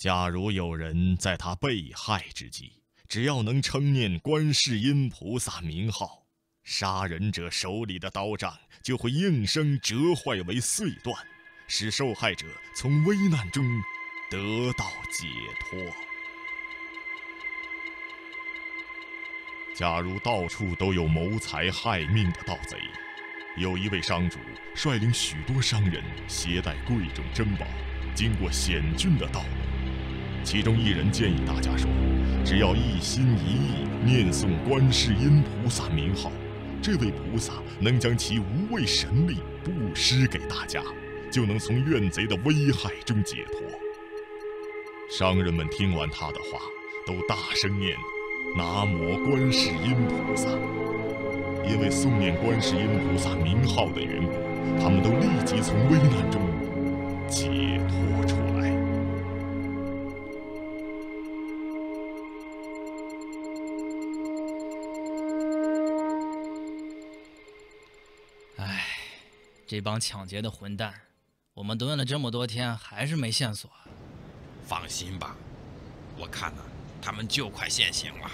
假如有人在他被害之际，只要能称念观世音菩萨名号，杀人者手里的刀杖就会应声折坏为碎断，使受害者从危难中得到解脱。假如到处都有谋财害命的盗贼，有一位商主率领许多商人携带贵重珍宝，经过险峻的道路。其中一人建议大家说：“只要一心一意念诵观世音菩萨名号，这位菩萨能将其无畏神力布施给大家，就能从怨贼的危害中解脱。”商人们听完他的话，都大声念。南无观世音菩萨，因为诵念观世音菩萨名号的缘故，他们都立即从危难中解脱出来。这帮抢劫的混蛋，我们蹲了这么多天，还是没线索。放心吧，我看呐。他们就快现形了。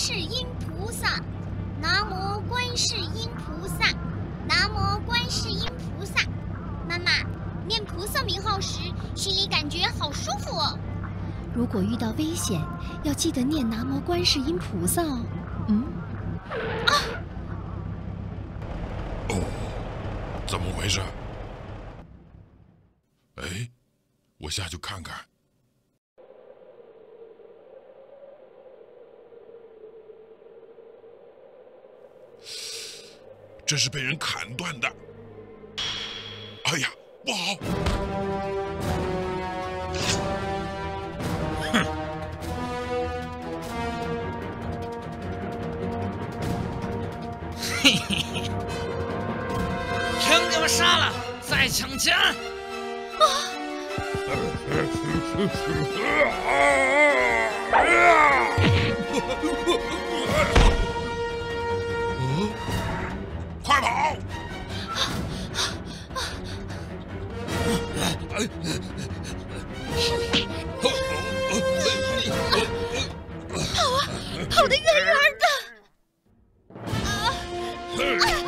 世音菩萨，南无观世音菩萨，南无观世音菩萨。妈妈念菩萨名号时，心里感觉好舒服哦。如果遇到危险，要记得念南无观世音菩萨哦。嗯。啊！哦，怎么回事？哎，我下去看看。这是被人砍断的！哎呀，不好！哼！嘿嘿嘿！全给我杀了，再抢钱！啊！跑啊，跑得远远的！啊！